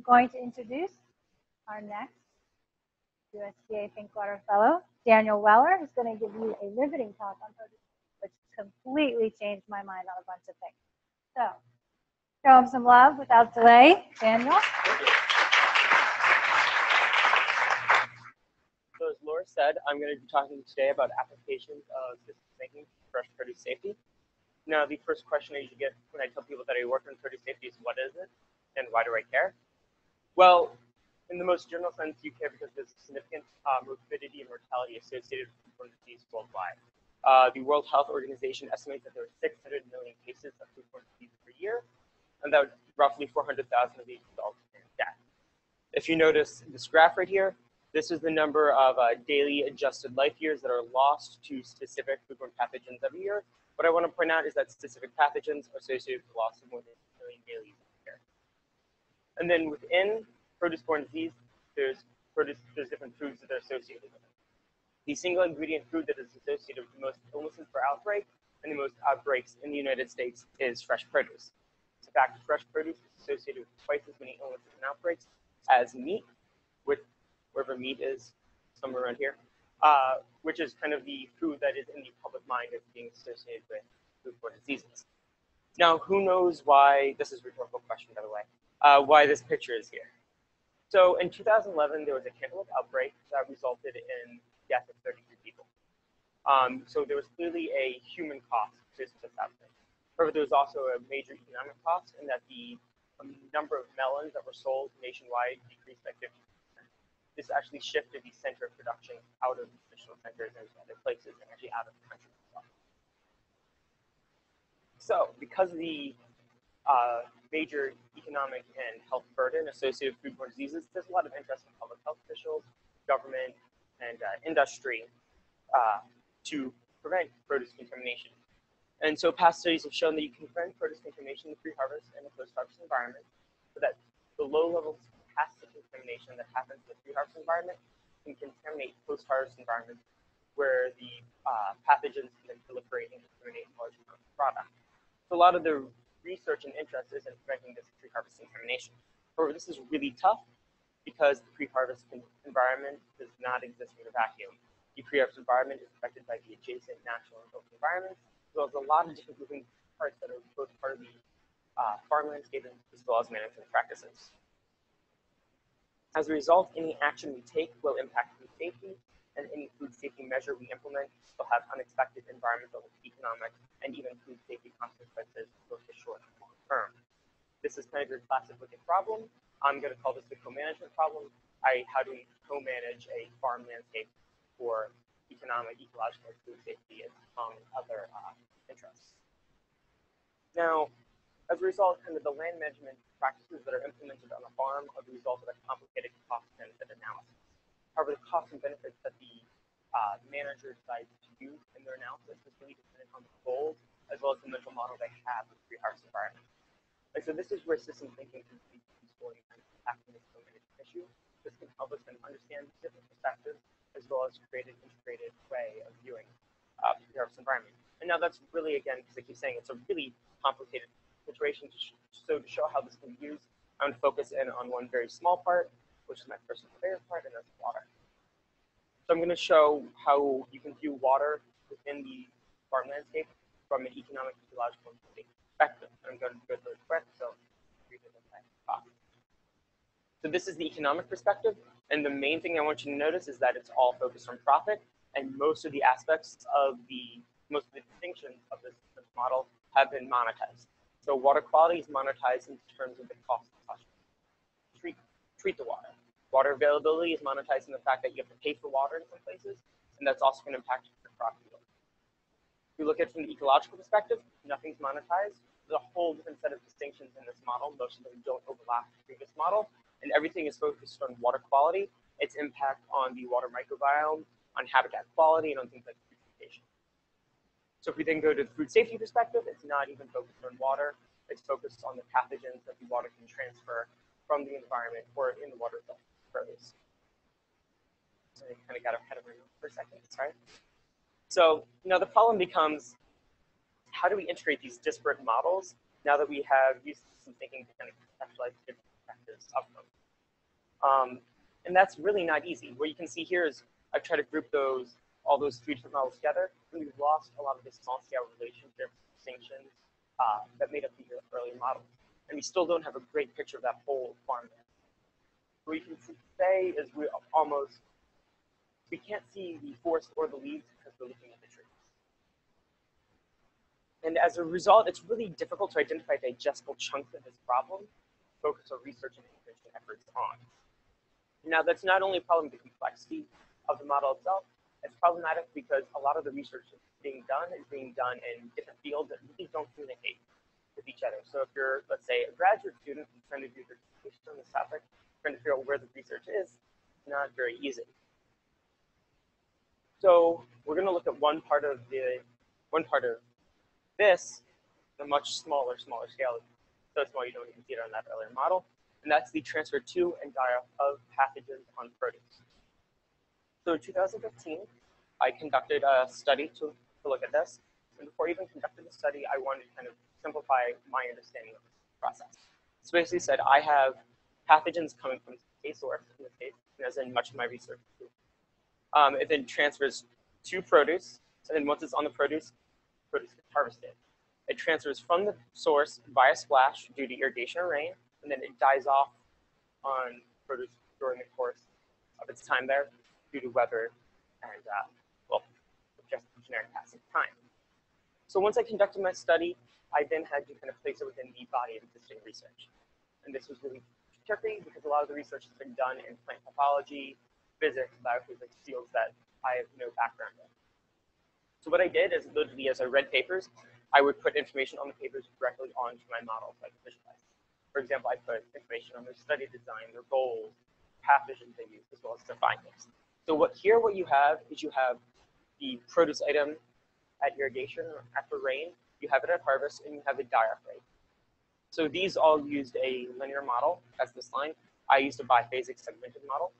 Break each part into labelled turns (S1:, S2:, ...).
S1: I'm going to introduce our next USDA Pinkwater Fellow, Daniel Weller, who's going to give you a riveting talk on produce, which completely changed my mind on a bunch of things. So, show him some love without delay. Daniel.
S2: So as Laura said, I'm going to be talking today about applications of systems for fresh produce safety. Now, the first question I usually get when I tell people that I work on produce safety is, what is it? And why do I care? Well, in the most general sense, you care because there's significant uh, morbidity and mortality associated with disease worldwide. Uh, the World Health Organization estimates that there are 600 million cases of foodborne disease per year, and that roughly 400,000 of these result in death. If you notice this graph right here, this is the number of uh, daily adjusted life years that are lost to specific foodborne pathogens every year. What I want to point out is that specific pathogens are associated with the loss of more than a million daily. And then within produce-borne disease, there's produce, there's different foods that are associated with it. The single ingredient food that is associated with the most illnesses per outbreak and the most outbreaks in the United States is fresh produce. In fact, fresh produce is associated with twice as many illnesses and outbreaks as meat, with wherever meat is, somewhere around here, uh, which is kind of the food that is in the public mind as being associated with foodborne diseases. Now, who knows why, this is a rhetorical question, by the way, uh, why this picture is here. So in 2011, there was a cantaloupe outbreak that resulted in death of 33 people. Um, so there was clearly a human cost to this outbreak. However, there was also a major economic cost in that the um, number of melons that were sold nationwide decreased by 50%. This actually shifted the center of production out of traditional centers and other places and actually out of the country. So because of the uh, major economic and health burden associated with foodborne diseases, there's a lot of interest from public health officials, government, and uh, industry uh, to prevent produce contamination. And so past studies have shown that you can prevent produce contamination in the pre-harvest and the post-harvest environment so that the low levels of capacity contamination that happens in the pre-harvest environment can contaminate post-harvest environments where the uh, pathogens can then proliferate and contaminate large amounts of product. So a lot of the research and interest is in preventing this pre-harvest contamination. However, this is really tough because the pre-harvest environment does not exist in a vacuum. The pre-harvest environment is affected by the adjacent natural and built environments, as well as a lot of different moving parts that are both part of the uh, farm landscape as well as management practices. As a result, any action we take will impact food safety, and any food safety measure we implement will have unexpected environmental, economic, and even food safety consequences both the short and long term. This is kind of your classic wicked problem. I'm going to call this the co-management problem. I, how do we co-manage a farm landscape for economic, ecological, food safety, among other uh, interests? Now, as a result, kind of the land management practices that are implemented on a farm are the result of a complicated cost benefit analysis. However, the cost and benefits that the uh, manager decides to use in their analysis is really dependent on the goals as well as the mental model they have with the pre-harvest environment. And so this is where system thinking can be useful in of tackling this co-management issue. This can help us of understand different perspectives as well as create an integrated way of viewing uh, the pre-harvest environment. And now that's really, again, because I keep saying it's a really complicated situation. so to show how this can be used, I'm going to focus in on one very small part, which is my personal favorite part, and that's water. So I'm going to show how you can view water within the farm landscape from an economic, and ecological, perspective. I'm going to go through it quick, so so this is the economic perspective, and the main thing I want you to notice is that it's all focused on profit, and most of the aspects of the, most of the distinctions of this, model have been monetized. So water quality is monetized in terms of the cost of treat, treat the water. Water availability is monetized in the fact that you have to pay for water in some places, and that's also going to impact your crop yield. If we look at it from the ecological perspective, nothing's monetized. There's a whole different set of distinctions in this model. Most of them don't overlap the previous model, and everything is focused on water quality, its impact on the water microbiome, on habitat quality, and on things like purification. So if we then go to the food safety perspective, it's not even focused on water. It's focused on the pathogens that the water can transfer from the environment or in the water itself. So I kind of got ahead of myself for a second, sorry. So now the problem becomes, how do we integrate these disparate models now that we have used some thinking to kind of conceptualize different perspectives of them. Um, and that's really not easy. What you can see here is I've tried to group those all those three different models together, and we've lost a lot of the small scale relationships, distinctions uh, that made up the earlier models. And we still don't have a great picture of that whole farmland. What we can say is we almost, we can't see the forest or the leaves because we're looking at the trees. And as a result, it's really difficult to identify digestible chunks of this problem, focus our research and intervention efforts on. Now, that's not only a problem with the complexity of the model itself, it's problematic because a lot of the research that's being done is being done in different fields that really don't communicate with each other. So if you're, let's say, a graduate student who's trying to do their dissertation on this topic, trying to figure out where the research is, not very easy. So we're going to look at one part of the one part of this, the much smaller, smaller scale, so small you don't even see it on that earlier model, and that's the transfer to and die-off of pathogens on produce. So in 2015, I conducted a study to, to look at this. And before I even conducted the study, I wanted to kind of simplify my understanding of this process. So basically said I have pathogens coming from a source, in this case, as in much of my research. Um, it then transfers to produce, and then once it's on the produce, produce gets harvested. It transfers from the source via splash due to irrigation or rain, and then it dies off on produce during the course of its time there due to weather and, uh, well, just generic passing time. So once I conducted my study, I then had to kind of place it within the body of existing research. And this was really tricky because a lot of the research has been done in plant pathology, physics, biophysics, fields that I have no background in. So what I did is literally as I read papers, I would put information on the papers directly onto my model so visualize. For example, I put information on their study design, their goals, pathogens they use, as well as their findings. So what here what you have is you have the produce item at irrigation after rain, you have it at harvest, and you have the die-off rate. So these all used a linear model as this line. I used a biphasic segmented model.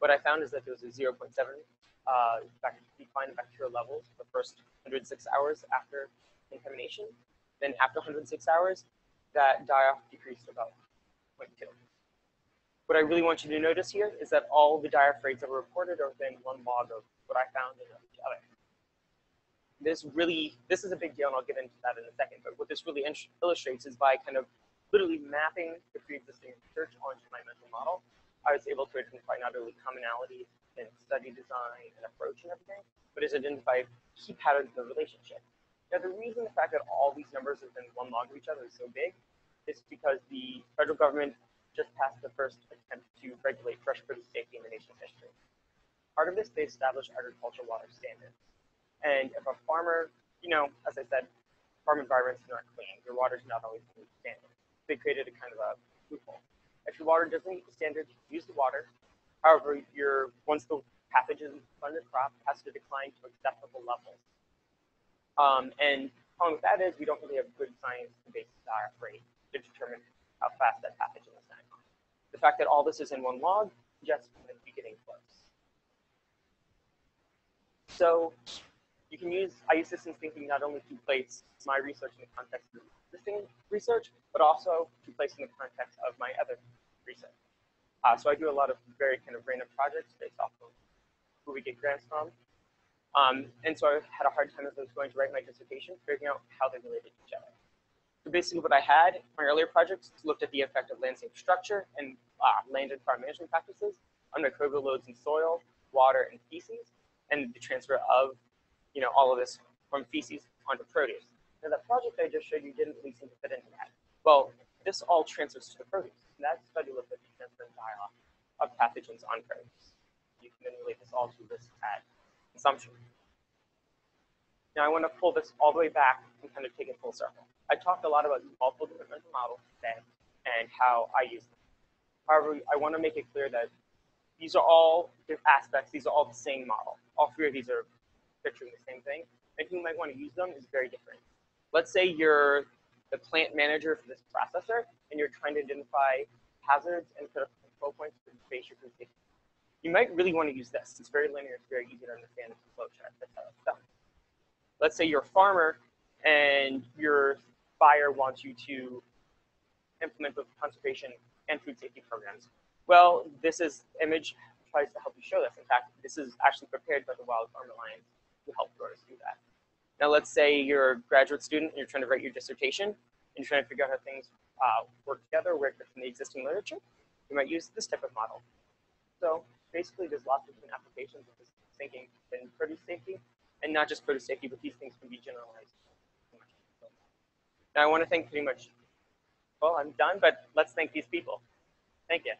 S2: What I found is that there was a 0.7 uh, decline in bacterial levels the first 106 hours after contamination. Then after 106 hours, that die-off decreased about 0.2. What I really want you to notice here is that all the die-off rates that were reported are within one log of what I found in each other. This really, this is a big deal, and I'll get into that in a second. But what this really illustrates is by kind of literally mapping the pre-existing research onto my mental model, I was able to identify not only commonalities in study design and approach and everything, but as identify key patterns in the relationship. Now, the reason the fact that all these numbers are within one log of each other is so big is because the federal government just passed the first attempt to regulate fresh produce safety in the nation's history. Part of this, they established agricultural water standards. And if a farmer, you know, as I said, farm environments are not clean, your water is not always standards. They created a kind of a loophole. If your water doesn't meet the standards, use the water. However, your once the pathogen funded crop has to decline to acceptable levels. Um, and the problem with that is we don't really have good science-based rate to determine how fast that pathogen is to go. The fact that all this is in one log suggests we might be getting close. So you can use, I use systems thinking not only to place my research in the context of existing research, but also to place in the context of my other research. Uh, so I do a lot of very kind of random projects based off of who we get grants from. Um, and so I had a hard time as I was going to write my dissertation, figuring out how they related to each other. So basically what I had, my earlier projects looked at the effect of landscape structure and uh, land and farm management practices on microbial loads in soil, water, and feces, and the transfer of, you know, all of this from feces onto produce. Now the project I just showed you didn't really seem to fit into that. Well, this all transfers to the produce. And that study looked at the transfer and die-off of pathogens on produce. You can then relate this all to risk at consumption. Now I want to pull this all the way back and kind of take it full circle. I talked a lot about multiple different mental models today and how I use them. However, I want to make it clear that these are all different aspects, these are all the same model. All three of these are picturing the same thing. And who might want to use them is very different. Let's say you're the plant manager for this processor and you're trying to identify hazards and critical control points for the space you're. You might really want to use this. It's very linear, it's very easy to understand. It's a flow chart. That's how it's done. Let's say you're a farmer and your buyer wants you to implement both conservation and food safety programs. Well, this is image tries to help you show this. In fact, this is actually prepared by the Wild Farm Alliance help growers do that. Now, let's say you're a graduate student and you're trying to write your dissertation and you're trying to figure out how things uh, work together, work within the existing literature. You might use this type of model. So basically, there's lots of different applications of this thinking in produce safety, and not just produce safety, but these things can be generalized. Now, I want to thank pretty much, well, I'm done, but let's thank these people. Thank you.